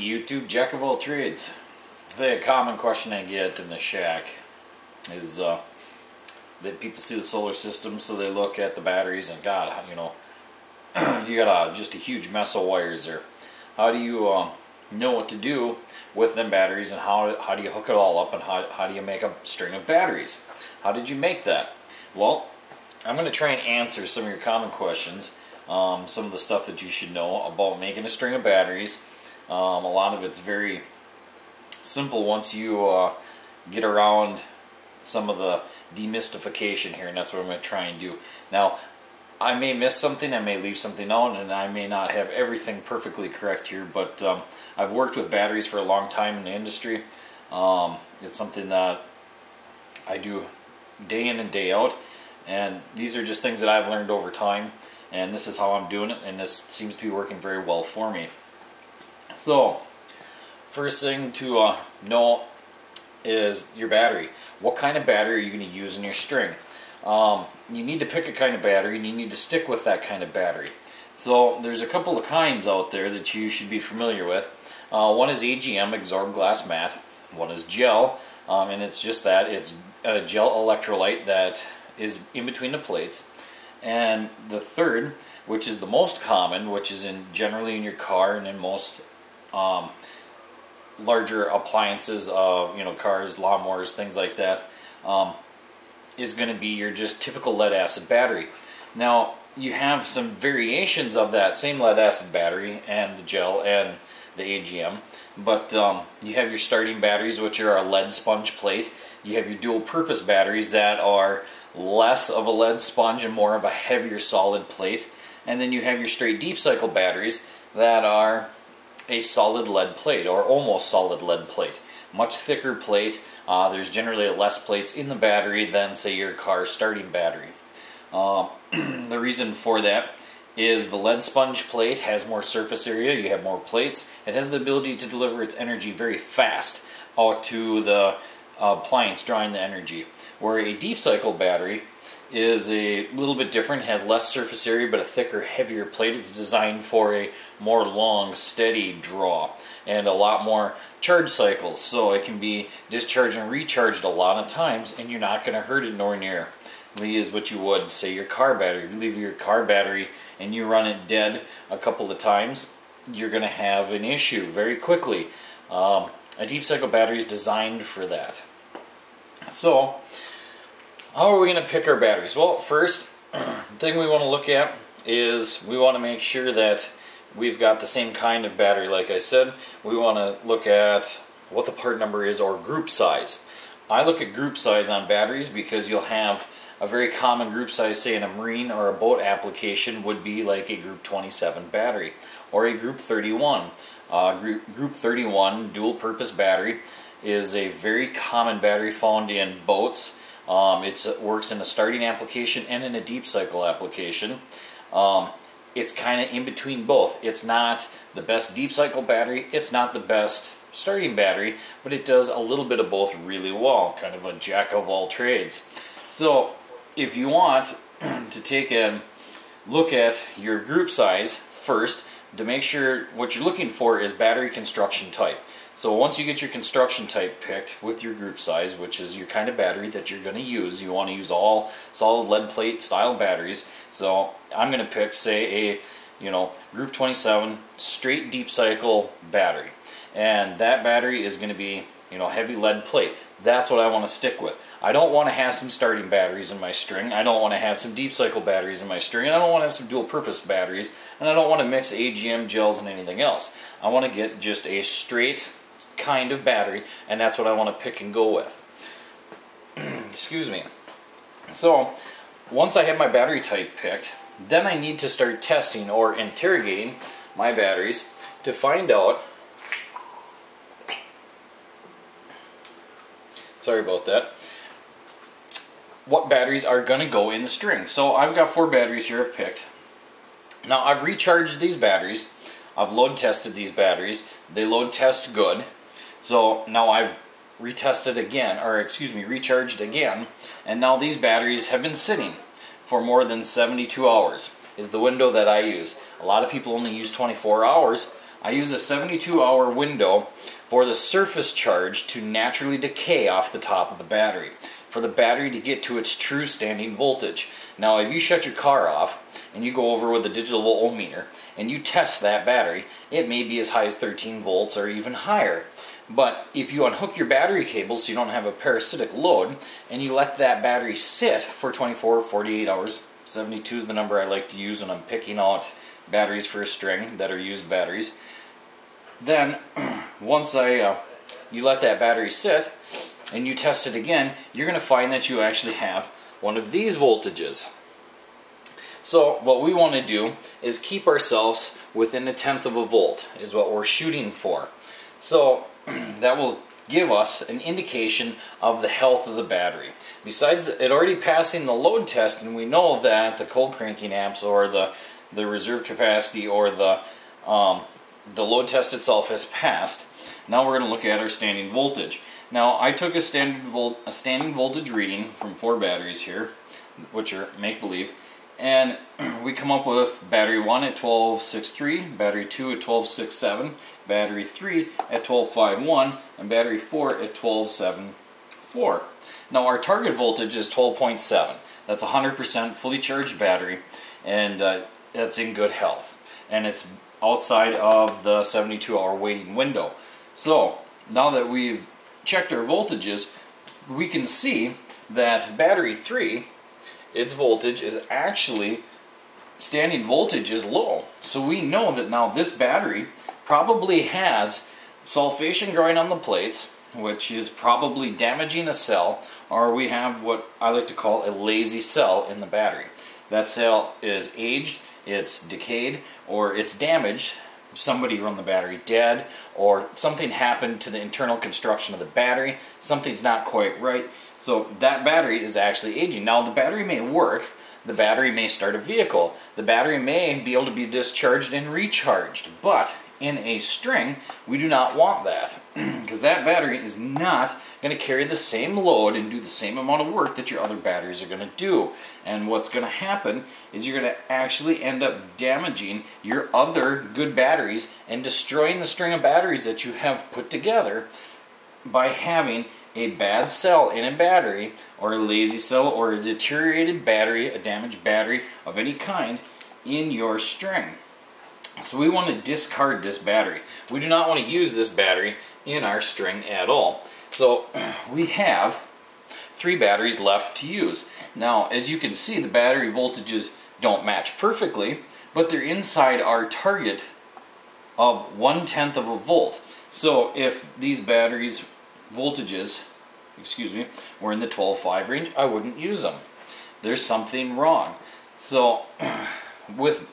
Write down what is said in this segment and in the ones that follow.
YouTube, Jack of all trades. The common question I get in the shack is uh, that people see the solar system, so they look at the batteries and God, you know, you got a, just a huge mess of wires there. How do you uh, know what to do with them batteries and how, how do you hook it all up and how, how do you make a string of batteries? How did you make that? Well, I'm going to try and answer some of your common questions, um, some of the stuff that you should know about making a string of batteries. Um, a lot of it's very simple once you uh, get around some of the demystification here, and that's what I'm going to try and do. Now, I may miss something, I may leave something out, and I may not have everything perfectly correct here, but um, I've worked with batteries for a long time in the industry. Um, it's something that I do day in and day out, and these are just things that I've learned over time, and this is how I'm doing it, and this seems to be working very well for me. So, first thing to uh, know is your battery. What kind of battery are you going to use in your string? Um, you need to pick a kind of battery and you need to stick with that kind of battery. So there's a couple of kinds out there that you should be familiar with. Uh, one is AGM, Absorb Glass Mat. One is gel, um, and it's just that. It's a gel electrolyte that is in between the plates. And the third, which is the most common, which is in generally in your car and in most um, larger appliances, uh, you know, cars, lawnmowers, things like that, um, is going to be your just typical lead acid battery. Now, you have some variations of that same lead acid battery and the gel and the AGM, but um, you have your starting batteries, which are a lead sponge plate. You have your dual purpose batteries that are less of a lead sponge and more of a heavier solid plate. And then you have your straight deep cycle batteries that are a solid lead plate or almost solid lead plate. Much thicker plate. Uh, there's generally less plates in the battery than, say, your car starting battery. Uh, the reason for that is the lead sponge plate has more surface area, you have more plates. It has the ability to deliver its energy very fast out to the uh, appliance drawing the energy. Where a deep cycle battery is a little bit different, has less surface area but a thicker, heavier plate. It's designed for a more long, steady draw and a lot more charge cycles. So it can be discharged and recharged a lot of times and you're not going to hurt it nor near Lee is what you would say your car battery. You leave your car battery and you run it dead a couple of times, you're going to have an issue very quickly. Um, a deep cycle battery is designed for that. So, how are we going to pick our batteries? Well, first thing we want to look at is we want to make sure that we've got the same kind of battery like I said. We want to look at what the part number is or group size. I look at group size on batteries because you'll have a very common group size, say in a marine or a boat application, would be like a group 27 battery or a group 31. Uh, group, group 31 dual purpose battery is a very common battery found in boats. Um, it works in a starting application and in a deep cycle application. Um, it's kind of in between both. It's not the best deep cycle battery, it's not the best starting battery, but it does a little bit of both really well, kind of a jack of all trades. So if you want to take a look at your group size first to make sure what you're looking for is battery construction type. So once you get your construction type picked with your group size, which is your kind of battery that you're going to use, you want to use all solid lead plate style batteries. So I'm going to pick, say, a you know group 27 straight deep cycle battery, and that battery is going to be you know heavy lead plate. That's what I want to stick with. I don't want to have some starting batteries in my string. I don't want to have some deep cycle batteries in my string. I don't want to have some dual purpose batteries. And I don't want to mix AGM gels and anything else. I want to get just a straight kind of battery, and that's what I want to pick and go with. Excuse me. So, once I have my battery type picked, then I need to start testing or interrogating my batteries to find out sorry about that what batteries are going to go in the string so I've got four batteries here I've picked now I've recharged these batteries I've load tested these batteries they load test good so now I've retested again, or excuse me, recharged again, and now these batteries have been sitting for more than 72 hours is the window that I use. A lot of people only use 24 hours. I use a 72 hour window for the surface charge to naturally decay off the top of the battery, for the battery to get to its true standing voltage. Now, if you shut your car off and you go over with a digital voltmeter and you test that battery, it may be as high as 13 volts or even higher. But if you unhook your battery cable so you don't have a parasitic load and you let that battery sit for 24 or 48 hours, 72 is the number I like to use when I'm picking out batteries for a string that are used batteries. Then once I uh, you let that battery sit and you test it again, you're going to find that you actually have one of these voltages. So what we want to do is keep ourselves within a tenth of a volt is what we're shooting for. So that will give us an indication of the health of the battery. Besides it already passing the load test and we know that the cold cranking amps or the, the reserve capacity or the, um, the load test itself has passed, now we're going to look at our standing voltage. Now I took a standard volt, a standing voltage reading from four batteries here, which are make-believe, and we come up with battery 1 at 12.63, battery 2 at 12.67, battery 3 at 12.51, and battery 4 at 12.74. Now our target voltage is 12.7. That's 100% fully charged battery, and uh, that's in good health. And it's outside of the 72 hour waiting window. So now that we've checked our voltages, we can see that battery 3 its voltage is actually standing voltage is low. So we know that now this battery probably has sulfation growing on the plates, which is probably damaging a cell, or we have what I like to call a lazy cell in the battery. That cell is aged, it's decayed, or it's damaged. Somebody run the battery dead, or something happened to the internal construction of the battery, something's not quite right. So that battery is actually aging. Now the battery may work, the battery may start a vehicle, the battery may be able to be discharged and recharged, but in a string, we do not want that because that battery is not going to carry the same load and do the same amount of work that your other batteries are going to do. And what's going to happen is you're going to actually end up damaging your other good batteries and destroying the string of batteries that you have put together by having a bad cell in a battery, or a lazy cell, or a deteriorated battery, a damaged battery of any kind, in your string. So we want to discard this battery. We do not want to use this battery in our string at all. So we have three batteries left to use. Now, as you can see, the battery voltages don't match perfectly, but they're inside our target of one-tenth of a volt. So if these batteries voltages, excuse me, were in the 12.5 range, I wouldn't use them. There's something wrong. So with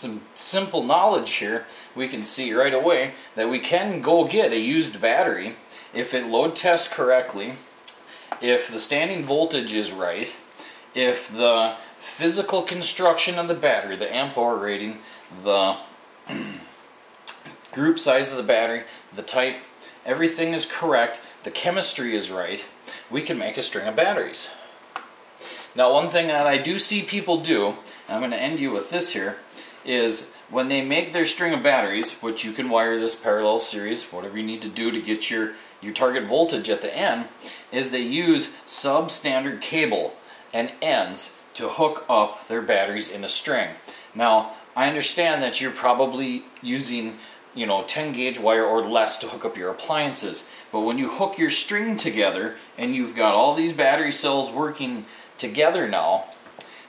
some simple knowledge here, we can see right away that we can go get a used battery if it load tests correctly, if the standing voltage is right, if the physical construction of the battery, the amp hour rating, the group size of the battery, the type, everything is correct, the chemistry is right, we can make a string of batteries. Now one thing that I do see people do, I'm going to end you with this here, is when they make their string of batteries, which you can wire this parallel series, whatever you need to do to get your, your target voltage at the end, is they use substandard cable and ends to hook up their batteries in a string. Now, I understand that you're probably using you know 10 gauge wire or less to hook up your appliances but when you hook your string together and you've got all these battery cells working together now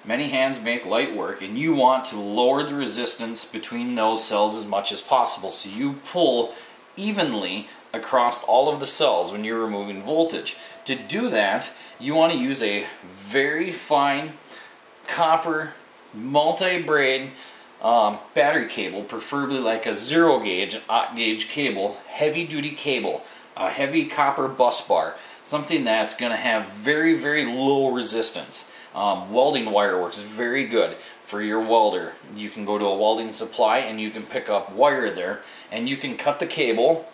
many hands make light work and you want to lower the resistance between those cells as much as possible so you pull evenly across all of the cells when you're removing voltage to do that you want to use a very fine copper multi-braid um, battery cable, preferably like a zero gauge, aught gauge cable, heavy duty cable, a heavy copper bus bar, something that's going to have very, very low resistance. Um, welding wire works very good for your welder. You can go to a welding supply and you can pick up wire there and you can cut the cable.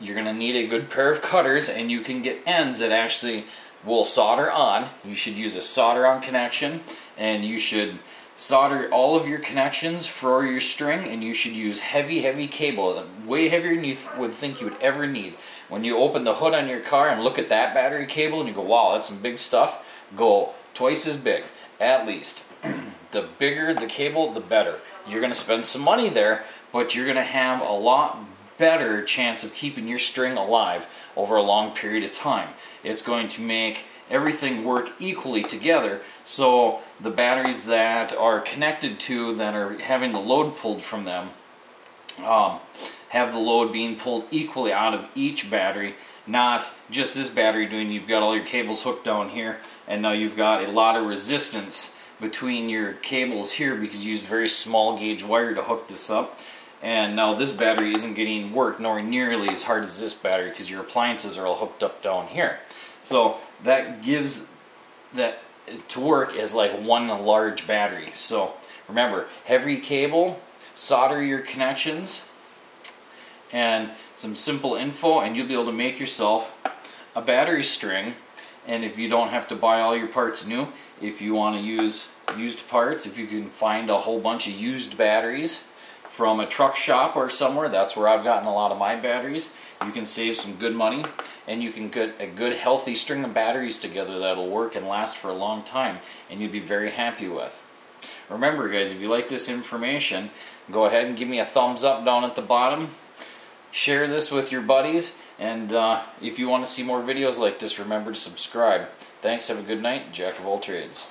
You're going to need a good pair of cutters and you can get ends that actually will solder on. You should use a solder on connection and you should solder all of your connections for your string and you should use heavy heavy cable way heavier than you th- would think you would ever need when you open the hood on your car and look at that battery cable and you go wow that's some big stuff go twice as big at least the bigger the cable the better you're going to spend some money there but you're going to have a lot better chance of keeping your string alive over a long period of time it's going to make everything work equally together. So the batteries that are connected to, that are having the load pulled from them, um, have the load being pulled equally out of each battery, not just this battery doing, you've got all your cables hooked down here, and now you've got a lot of resistance between your cables here because you used very small gauge wire to hook this up. And now this battery isn't getting work nor nearly as hard as this battery because your appliances are all hooked up down here. So that gives that to work as like one large battery. So remember, heavy cable, solder your connections, and some simple info, and you'll be able to make yourself a battery string. And if you don't have to buy all your parts new, if you want to use used parts, if you can find a whole bunch of used batteries from a truck shop or somewhere, that's where I've gotten a lot of my batteries. You can save some good money and you can get a good healthy string of batteries together that'll work and last for a long time and you'd be very happy with. Remember guys, if you like this information, go ahead and give me a thumbs up down at the bottom. Share this with your buddies and uh, if you want to see more videos like this, remember to subscribe. Thanks, have a good night. Jack of all trades.